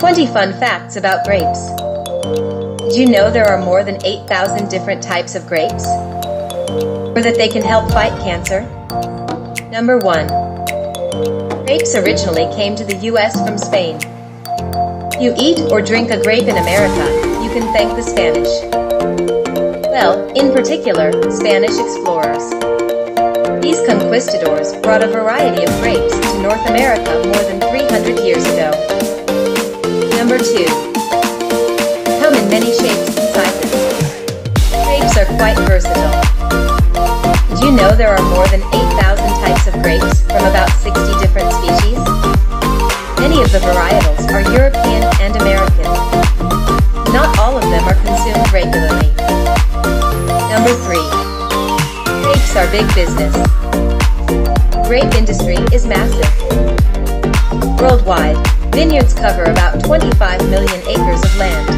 20 fun facts about grapes. Did you know there are more than 8,000 different types of grapes? Or that they can help fight cancer? Number 1. Grapes originally came to the US from Spain. You eat or drink a grape in America, you can thank the Spanish. Well, in particular, Spanish explorers. These conquistadors brought a variety of grapes to North America more than 300 years ago. Number 2. Come in many shapes and sizes. Grapes are quite versatile. Did you know there are more than 8,000 types of grapes from about 60 different species? Many of the varietals are European and American. Not all of them are consumed regularly. Number 3. Grapes are big business. Grape industry is massive. Worldwide, vineyards cover about 25 million acres of land.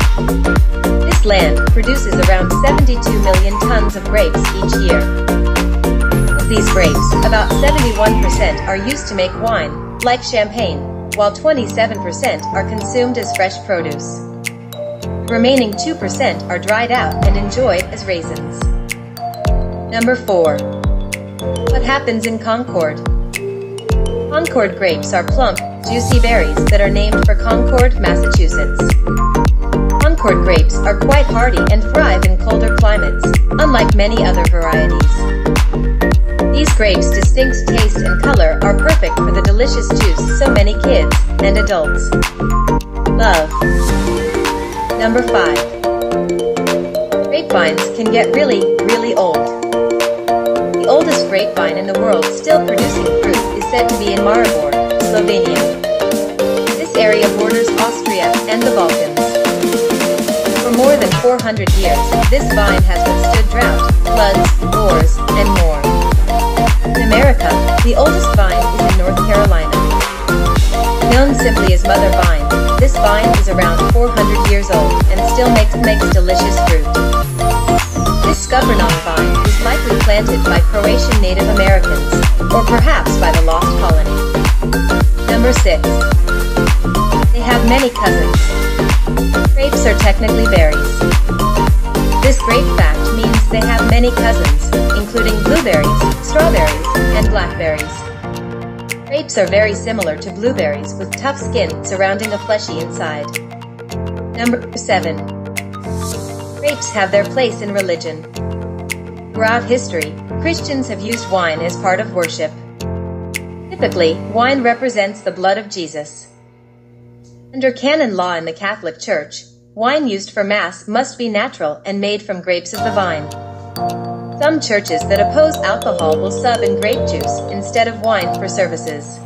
This land produces around 72 million tons of grapes each year. These grapes, about 71% are used to make wine, like champagne, while 27% are consumed as fresh produce. Remaining 2% are dried out and enjoyed as raisins. Number 4. What happens in Concord? Concord grapes are plump, juicy berries that are named for Concord, Massachusetts. Concord grapes are quite hardy and thrive in colder climates, unlike many other varieties. These grapes' distinct taste and color are perfect for the delicious juice so many kids and adults love. Number 5. Grapevines can get really, really old. The oldest grapevine in the world still producing fruit is said to be in Maribor, Slovenia. This area borders Austria and the Balkans. For more than 400 years, this vine has withstood drought, floods, wars, and more. In America, the oldest vine is in North Carolina. Known simply as mother vine, this vine is around 400 years old and still makes, makes delicious fruit. This Scuppernong vine was likely planted by Croatan Native many cousins, including blueberries, strawberries, and blackberries. Grapes are very similar to blueberries with tough skin surrounding a fleshy inside. Number 7. Grapes have their place in religion. Throughout history, Christians have used wine as part of worship. Typically, wine represents the blood of Jesus. Under canon law in the Catholic Church, wine used for Mass must be natural and made from grapes of the vine. Some churches that oppose alcohol will sub in grape juice instead of wine for services.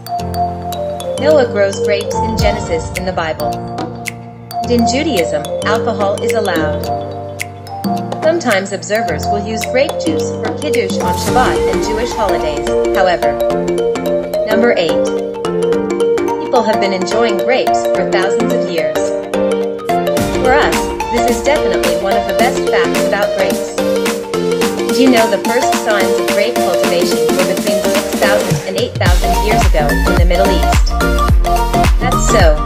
Noah grows grapes in Genesis in the Bible. And in Judaism, alcohol is allowed. Sometimes observers will use grape juice for Kiddush on Shabbat and Jewish holidays, however. Number 8. People have been enjoying grapes for thousands of years. For us, this is definitely one of the best facts about grapes. You know the first signs of grape cultivation were between 6,000 and 8,000 years ago in the Middle East? That's so.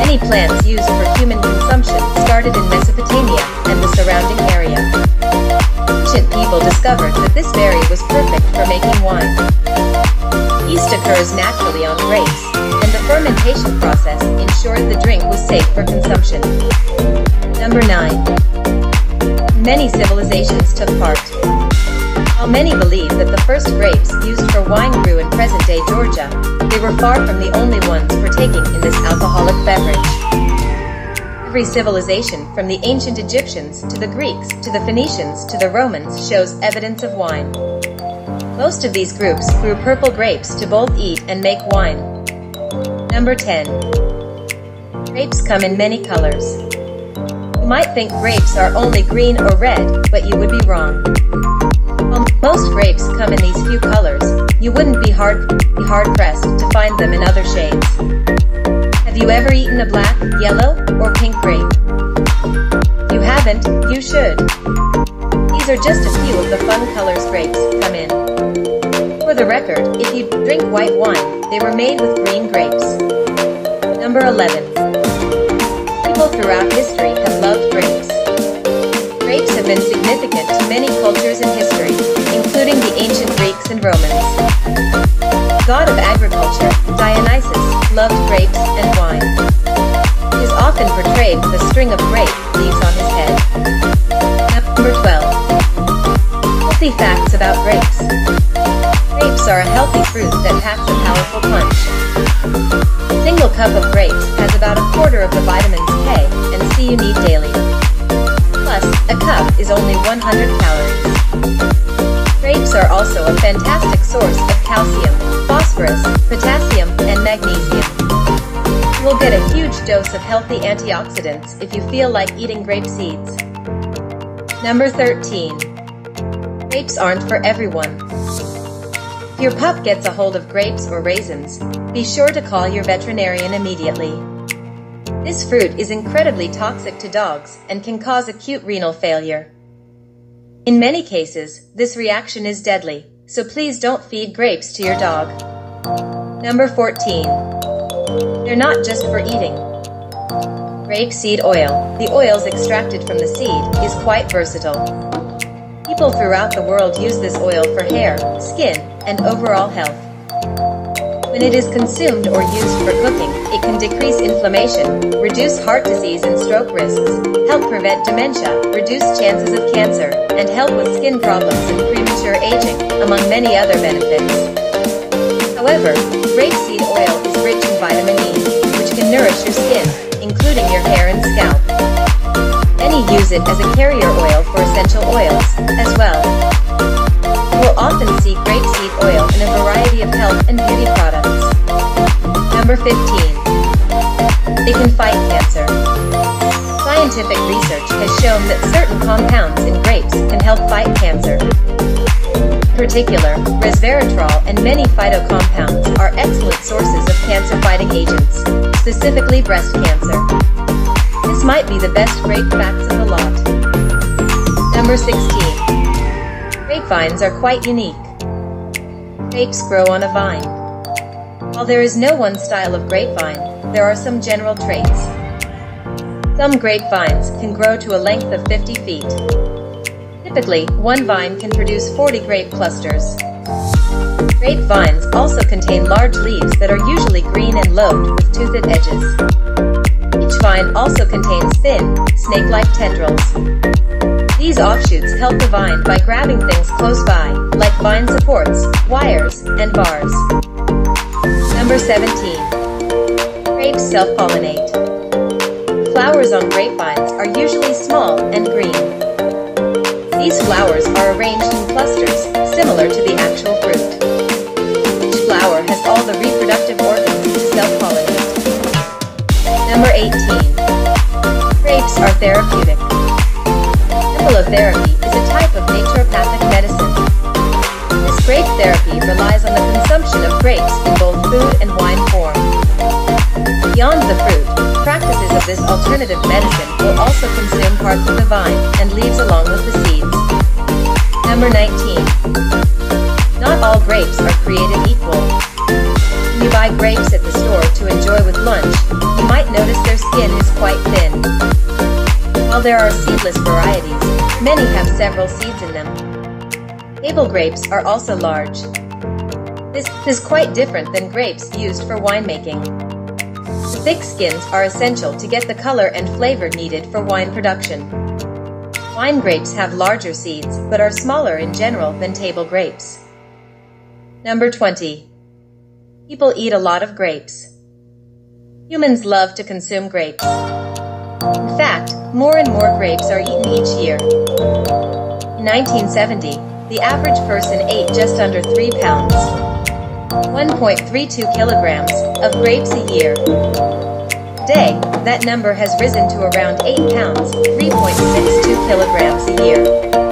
Many plants used for human consumption started in Mesopotamia and the surrounding area. Ancient people discovered that this berry was perfect for making wine. Yeast occurs naturally on grapes, and the fermentation process ensured the drink was safe for consumption. Number 9. Many civilizations took part. While many believe that the first grapes used for wine grew in present-day Georgia, they were far from the only ones partaking in this alcoholic beverage. Every civilization, from the ancient Egyptians to the Greeks to the Phoenicians to the Romans, shows evidence of wine. Most of these groups grew purple grapes to both eat and make wine. Number 10. Grapes come in many colors. You might think grapes are only green or red, but you would be wrong. While most grapes come in these few colors, you wouldn't be hard, be hard pressed to find them in other shades. Have you ever eaten a black, yellow, or pink grape? If you haven't, you should. These are just a few of the fun colors grapes come in. For the record, if you drink white wine, they were made with green grapes. Number 11. People throughout history loved grapes. Grapes have been significant to many cultures in history, including the ancient Greeks and Romans. God of agriculture, Dionysus, loved grapes and wine. He is often portrayed with a string of grape leaves on his head. Number 12. Healthy facts about grapes. Grapes are a healthy fruit that packs a powerful punch. A single cup of grapes has about a quarter of the vitamins you need daily. Plus, a cup is only 100 calories. Grapes are also a fantastic source of calcium, phosphorus, potassium, and magnesium. You will get a huge dose of healthy antioxidants if you feel like eating grape seeds. Number 13. Grapes aren't for everyone. If your pup gets a hold of grapes or raisins, be sure to call your veterinarian immediately. This fruit is incredibly toxic to dogs and can cause acute renal failure. In many cases, this reaction is deadly, so please don't feed grapes to your dog. Number 14. They're not just for eating. Grapeseed oil, the oils extracted from the seed, is quite versatile. People throughout the world use this oil for hair, skin, and overall health. When it is consumed or used for cooking, it can decrease inflammation, reduce heart disease and stroke risks, help prevent dementia, reduce chances of cancer, and help with skin problems and premature aging, among many other benefits. However, grapeseed oil is rich in vitamin E, which can nourish your skin, including your hair and scalp. Many use it as a carrier oil for essential oils, as well. You will often see grapeseed oil in a variety of health and beauty products. Number 15. They can fight cancer. Scientific research has shown that certain compounds in grapes can help fight cancer. In particular, resveratrol and many phytocompounds are excellent sources of cancer-fighting agents, specifically breast cancer. This might be the best grape facts of the lot. Number 16. Grapevines are quite unique. Grapes grow on a vine. While there is no one style of grapevine, there are some general traits. Some grapevines can grow to a length of 50 feet. Typically, one vine can produce 40 grape clusters. Grapevines also contain large leaves that are usually green and lobed with toothed edges. Each vine also contains thin, snake-like tendrils. These offshoots help the vine by grabbing things close by, like vine supports, wires, and bars. Number 17. Grapes self-pollinate. Flowers on grapevines are usually small and green. These flowers are arranged in clusters, similar to the actual fruit. Each flower has all the reproductive organs to self-pollinate. Number 18. Grapes are therapeutic. Ampelotherapy is a type of naturopathic medicine. This grape therapy relies on the consumption of grapes in both food and wine form. Beyond the fruit, practices of this alternative medicine will also consume parts of the vine and leaves along with the seeds. Number 19. Not all grapes are created equal. When you buy grapes at the store to enjoy with lunch, you might notice their skin is quite thin. While there are seedless varieties, many have several seeds in them. Table grapes are also large. This is quite different than grapes used for winemaking. Thick skins are essential to get the color and flavor needed for wine production. Wine grapes have larger seeds, but are smaller in general than table grapes. Number 20. People eat a lot of grapes. Humans love to consume grapes. In fact, more and more grapes are eaten each year. In 1970, the average person ate just under 3 pounds, 1.32 kilograms, of grapes a year. Today, that number has risen to around 8 pounds, 3.62 kilograms a year.